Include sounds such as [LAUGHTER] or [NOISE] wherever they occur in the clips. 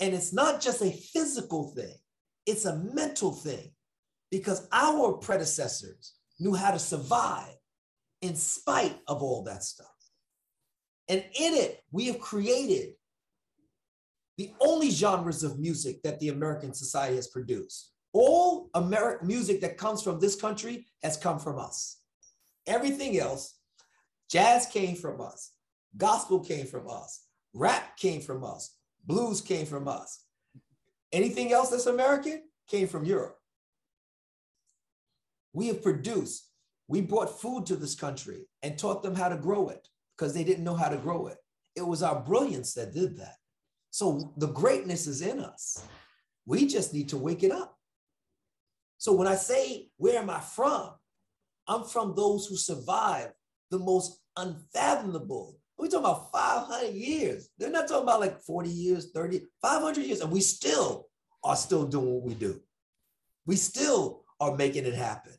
And it's not just a physical thing, it's a mental thing because our predecessors knew how to survive in spite of all that stuff. And in it, we have created the only genres of music that the American society has produced. All American music that comes from this country has come from us. Everything else, jazz came from us, gospel came from us, rap came from us, blues came from us. Anything else that's American came from Europe. We have produced, we brought food to this country and taught them how to grow it because they didn't know how to grow it. It was our brilliance that did that. So the greatness is in us. We just need to wake it up. So when I say, where am I from? I'm from those who survived the most unfathomable. We're talking about 500 years. They're not talking about like 40 years, 30, 500 years. And we still are still doing what we do. We still are making it happen.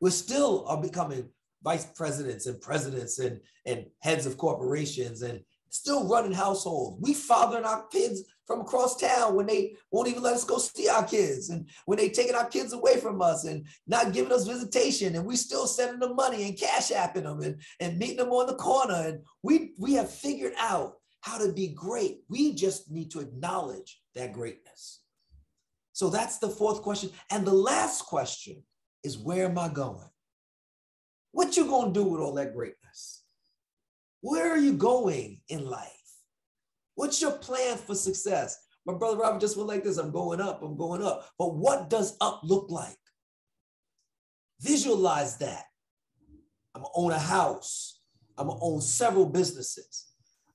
We still are becoming vice presidents and presidents and, and heads of corporations and still running households. We fathering our kids from across town when they won't even let us go see our kids and when they taking our kids away from us and not giving us visitation and we still sending them money and cash apping them and, and meeting them on the corner. And we, we have figured out how to be great. We just need to acknowledge that greatness. So that's the fourth question. And the last question is where am I going? What you gonna do with all that greatness? Where are you going in life? What's your plan for success? My brother Robert just went like this I'm going up, I'm going up. But what does up look like? Visualize that. I'm gonna own a house. I'm gonna own several businesses.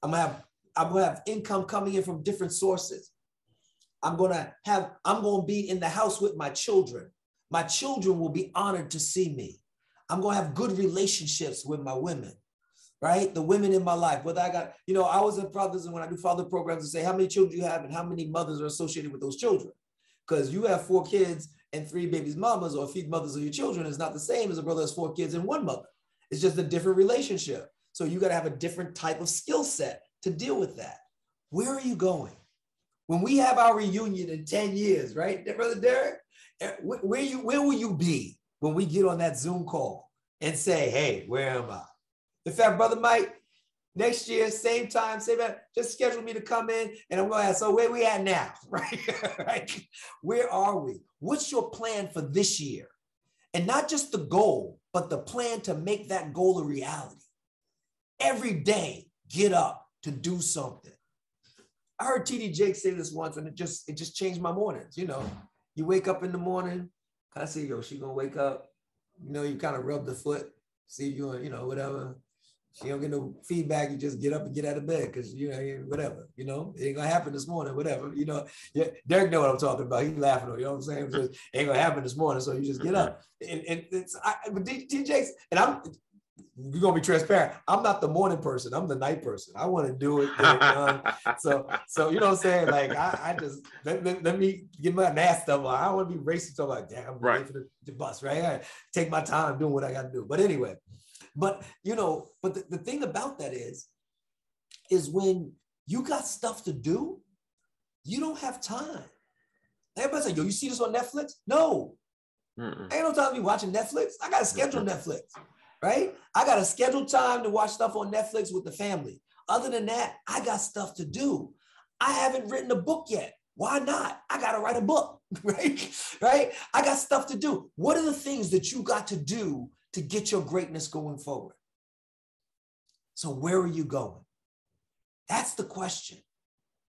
I'm gonna have I'm gonna have income coming in from different sources. I'm gonna have I'm gonna be in the house with my children. My children will be honored to see me. I'm to have good relationships with my women, right? The women in my life, whether I got, you know, I was in fathers and when I do father programs and say, how many children you have and how many mothers are associated with those children? Because you have four kids and three babies' mamas or feed mothers of your children is not the same as a brother has four kids and one mother. It's just a different relationship. So you got to have a different type of skill set to deal with that. Where are you going? When we have our reunion in 10 years, right, Brother Derek? Eh, where, you, where will you be? when we get on that Zoom call and say, hey, where am I? In fact, Brother Mike, next year, same time, same time, just schedule me to come in and I'm going to ask, so where we at now? [LAUGHS] Right? right? Where are we? What's your plan for this year? And not just the goal, but the plan to make that goal a reality. Every day, get up to do something. I heard TD Jakes say this once, and it just it just changed my mornings. You know, you wake up in the morning, I see, yo, she gonna wake up. You know, you kind of rub the foot, see you, you know, whatever. She don't get no feedback. You just get up and get out of bed because you know whatever. You know it ain't gonna happen this morning. Whatever. You know, yeah, Derek know what I'm talking about. He's laughing. You know what I'm saying? Just, ain't gonna happen this morning. So you just get up. And, and it's I, but DJs and I'm you're gonna be transparent. I'm not the morning person. I'm the night person. I want to do it. [LAUGHS] so, so you know what I'm saying? Like I, I just let, let, let, me get my mask up. I don't want to be racing. So like, damn, I'm right. for the, the, bus, right? I take my time doing what I got to do. But anyway, but you know, but the, the thing about that is, is when you got stuff to do, you don't have time. Everybody's like, yo, you see this on Netflix? No. Mm-mm. I ain't no time to be watching Netflix. I got to schedule Netflix right? I gotta schedule time to watch stuff on Netflix with the family. Other than that, I got stuff to do. I haven't written a book yet. Why not? I got to write a book, [LAUGHS] right? Right? I got stuff to do. What are the things that you got to do to get your greatness going forward? So, where are you going? That's the question.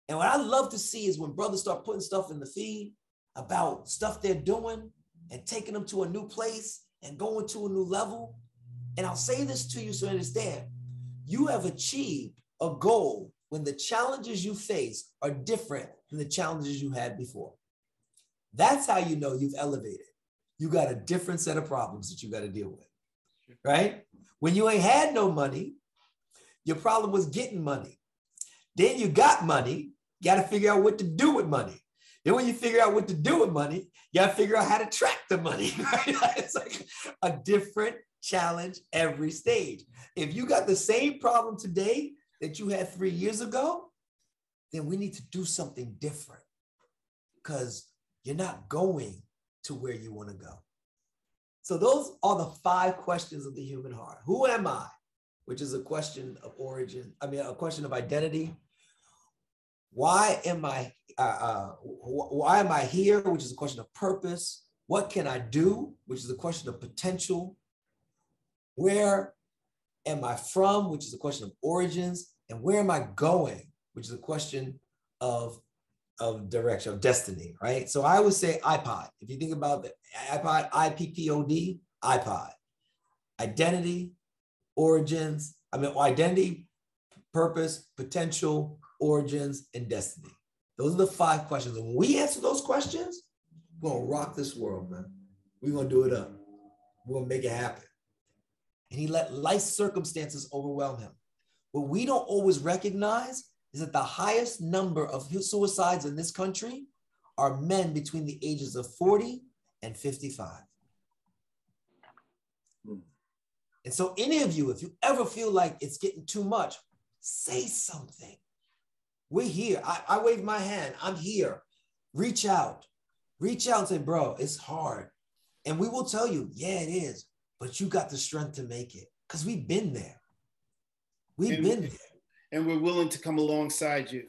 And what I love to see is when brothers start putting stuff in the feed about stuff they're doing and taking them to a new place and going to a new level. And I'll say this to you so you understand. You have achieved a goal when the challenges you face are different than the challenges you had before. That's how you know you've elevated. You got a different set of problems that you got to deal with, right? When you ain't had no money, your problem was getting money. Then you got money, you got to figure out what to do with money. Then when you figure out what to do with money, you got to figure out how to track the money. [LAUGHS] Right? It's like a different challenge every stage. If you got the same problem today that you had three years ago, then we need to do something different. because you're not going to where you want to go. So those are the five questions of the human heart. Who am I? Which is a question of origin. I mean, a question of identity. Why am I? Uh, uh, why am I here? Which is a question of purpose. What can I do? Which is a question of potential. Where am I from? Which is a question of origins. And where am I going? Which is a question of of direction, of destiny, right? So I would say iPod. If you think about the iPod, I-P-P-O-D, iPod. Identity, origins, I mean, identity, purpose, potential, origins, and destiny. Those are the five questions. And when we answer those questions, we're gonna rock this world, man. We're gonna do it up. We're gonna make it happen. And he let life circumstances overwhelm him. What we don't always recognize is that the highest number of suicides in this country are men between the ages of 40 and 55. Hmm. And so, any of you, if you ever feel like it's getting too much, say something. We're here. I, I wave my hand. I'm here. Reach out. Reach out and say, bro, it's hard. And we will tell you, yeah, it is, but you got the strength to make it because we've been there. We've and, been there and we're willing to come alongside you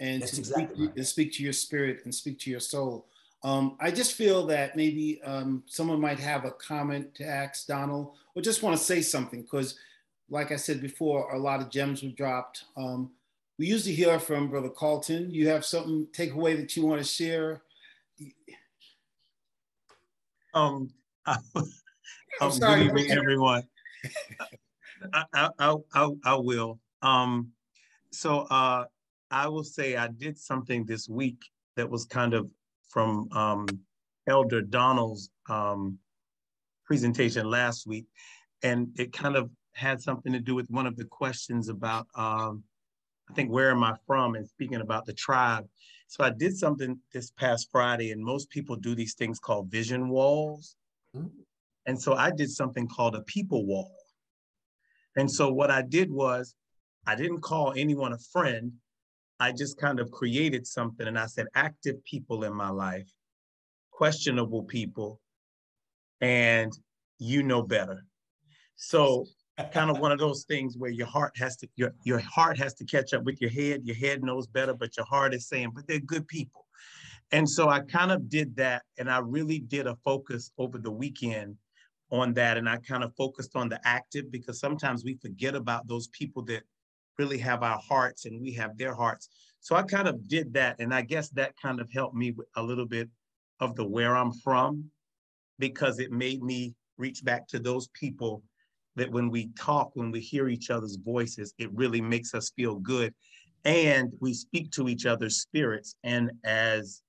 and to exactly speak, right. and speak to your spirit and speak to your soul. Um, I just feel that maybe um, someone might have a comment to ask Donald or just want to say something because, like I said before, a lot of gems were dropped. Um, we usually hear from Brother Carlton. You have something takeaway that you want to share? Um, I, [LAUGHS] um, sorry, good evening, everyone. I, I, I, I, will. Um, so uh, I will say I did something this week that was kind of from um, Elder Donald's um, presentation last week, and it kind of had something to do with one of the questions about, um, I think, where am I from, and speaking about the tribe. So I did something this past Friday, and most people do these things called vision walls. Mm-hmm. And so I did something called a people wall. And so what I did was I didn't call anyone a friend. I just kind of created something and I said active people in my life, questionable people, and you know better. So kind of one of those things where your heart has to your, your heart has to catch up with your head. Your head knows better, but your heart is saying, but they're good people. And so I kind of did that and I really did a focus over the weekend on that. And I kind of focused on the active because sometimes we forget about those people that really have our hearts and we have their hearts. So I kind of did that. And I guess that kind of helped me a little bit of the where I'm from because it made me reach back to those people that when we talk, when we hear each other's voices, it really makes us feel good. And we speak to each other's spirits. And as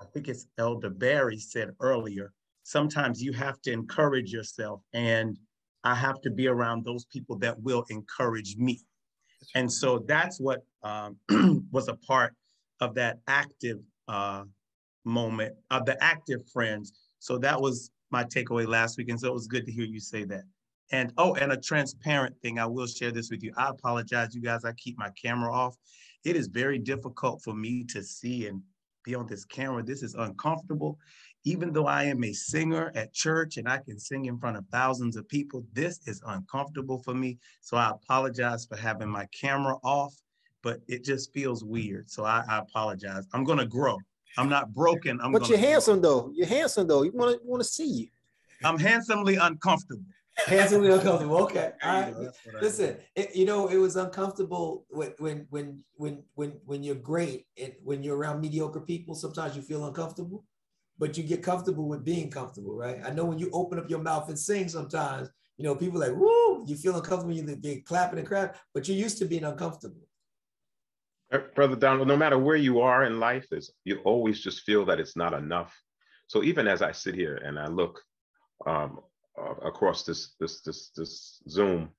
I think it's Elder Barry said earlier, sometimes you have to encourage yourself. And I have to be around those people that will encourage me. And so that's what um, [CLEARS THROAT] was a part of that active uh, moment of the active friends. So that was my takeaway last week. And so it was good to hear you say that. And oh, and a transparent thing, I will share this with you. I apologize, you guys, I keep my camera off. It is very difficult for me to see and be on this camera. This is uncomfortable even though I am a singer at church and I can sing in front of thousands of people, this is uncomfortable for me. So I apologize for having my camera off, but it just feels weird. So I, I apologize. I'm going to grow. I'm not broken. I'm but you're handsome grow. though. You're handsome though. You want to want to see you. I'm handsomely uncomfortable. Handsomely uncomfortable. Okay. All right. Listen, it, you know, it was uncomfortable when when when when when when you're great and when you're around mediocre people. Sometimes you feel uncomfortable but you get comfortable with being comfortable, right? I know when you open up your mouth and sing sometimes, you know, people like, woo, you feel uncomfortable, you get clapping and crap, but you're used to being uncomfortable. Uh, Brother Donald, no matter where you are in life, is you always just feel that it's not enough. So even as I sit here and I look um, uh, across this this this this Zoom,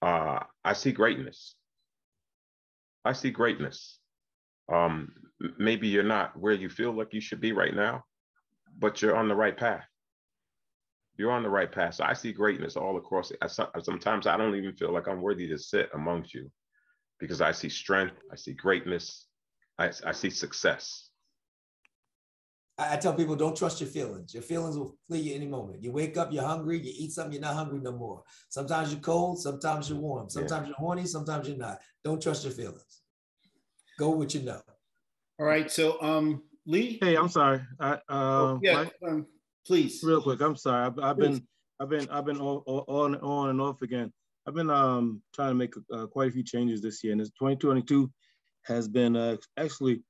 uh, I see greatness. I see greatness. Um, maybe you're not where you feel like you should be right now, but you're on the right path. You're on the right path. So I see greatness all across it. I, sometimes I don't even feel like I'm worthy to sit amongst you because I see strength, I see greatness, I, I see success. I, I tell people don't trust your feelings. Your feelings will flee you any moment. You wake up, you're hungry, you eat something, you're not hungry no more. Sometimes you're cold, sometimes you're warm, sometimes yeah. you're horny, sometimes you're not. Don't trust your feelings. Go with what you know. All right. So um Lee. Hey, I'm sorry. I uh, yeah, um, please. Real quick, I'm sorry. I've, I've been I've been I've been on on and off again. I've been um trying to make uh, quite a few changes this year, and this 2022 has been uh, actually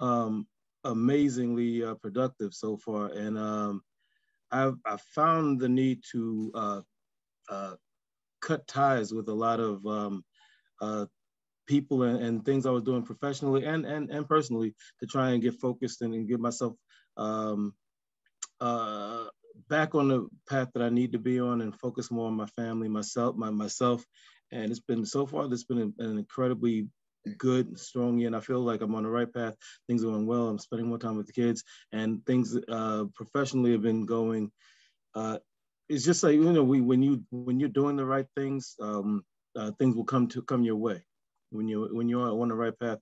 um amazingly uh, productive so far, and um I've I found the need to uh, uh, cut ties with a lot of um, uh, people and, and, things I was doing professionally and and, and personally to try and get focused and, and get myself um, uh, back on the path that I need to be on and focus more on my family, myself, my myself. And it's been so far, has been an incredibly good, strong year, and I feel like I'm on the right path. Things are going well. I'm spending more time with the kids, and things uh, professionally have been going. Uh, it's just like you know, we when you when you're doing the right things, um, uh, things will come to come your way when you when you're on the right path.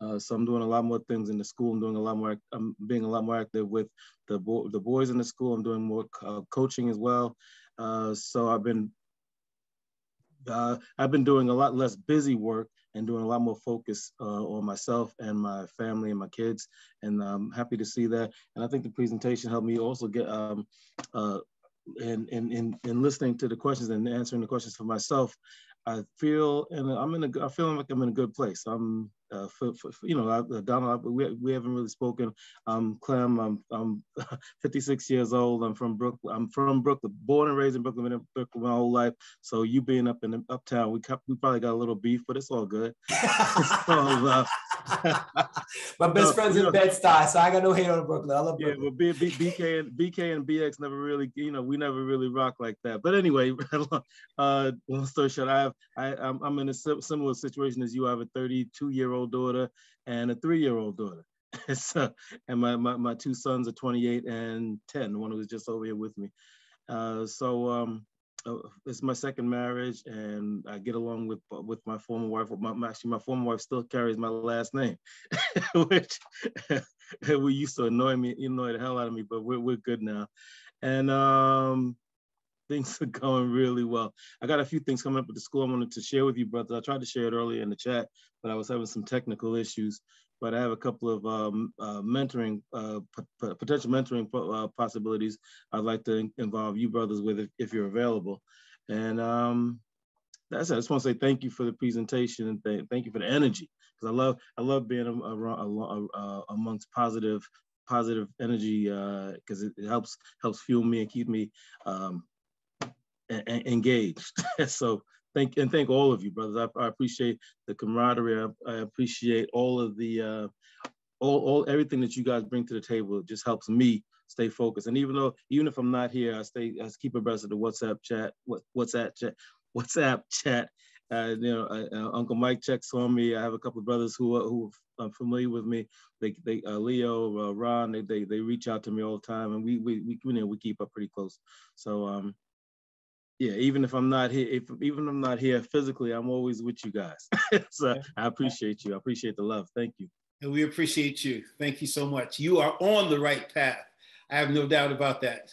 Uh, so I'm doing a lot more things in the school. I'm doing a lot more. I'm being a lot more active with the bo- the boys in the school. I'm doing more uh, coaching as well. Uh, so I've been uh, I've been doing a lot less busy work and doing a lot more focus uh, on myself and my family and my kids. And I'm happy to see that. And I think the presentation helped me also get um, uh, in, in, in listening to the questions and answering the questions for myself. I feel, and I'm in a, I feel like I'm in a good place. I'm, uh, for, for, you know, I, Donald, we, we haven't really spoken. Um, Clem, I'm, I'm [LAUGHS] 56 years old. I'm from Brooklyn. I'm from Brooklyn, born and raised in Brooklyn, been in Brooklyn my whole life. So you being up in the uptown, we we probably got a little beef, but it's all good. [LAUGHS] so, uh, [LAUGHS] My best friend's in Bed Stuy, so I got no hate on Brooklyn. I love Brooklyn. Yeah, well, B, B, BK and BK and BX never really, you know, we never really rock like that. But anyway, [LAUGHS] uh, long story short, I have, I, I'm, I'm in a similar situation as you. I have a 32 year old daughter and a three year old daughter. [LAUGHS] so, and my, my, my two sons are 28 and 10. One who was just over here with me. Uh, so um, it's my second marriage, and I get along with with my former wife. My, actually, my former wife still carries my last name, [LAUGHS] which [LAUGHS] we used to annoy me, annoy the hell out of me. But we're we're good now, and um, things are going really well. I got a few things coming up at the school I wanted to share with you, brother. I tried to share it earlier in the chat, but I was having some technical issues but I have a couple of um, uh, mentoring, uh, potential mentoring uh, possibilities I'd like to involve you brothers with if, if you're available. And um, that's it. I just want to say thank you for the presentation and th thank you for the energy because I love I love being around, uh, amongst positive positive energy because uh, it, it, helps helps fuel me and keep me um, engaged. [LAUGHS] so thank and thank all of you, brothers. I, I appreciate the camaraderie. I, I, appreciate all of the uh, all, all everything that you guys bring to the table. It just helps me stay focused. And even though even if I'm not here, I stay I keep abreast of the WhatsApp chat. What WhatsApp chat? [LAUGHS] WhatsApp chat. Uh, you know, uh, uh, Uncle Mike checks on me. I have a couple of brothers who who are familiar with me. They, they, uh, Leo, uh, Ron, they, they, they reach out to me all the time, and we, we, we, you know, we keep up pretty close. So, um, yeah, even if I'm not here, if even if I'm not here physically, I'm always with you guys. [LAUGHS] so I appreciate you. I appreciate the love. Thank you. And we appreciate you. Thank you so much. You are on the right path. I have no doubt about that.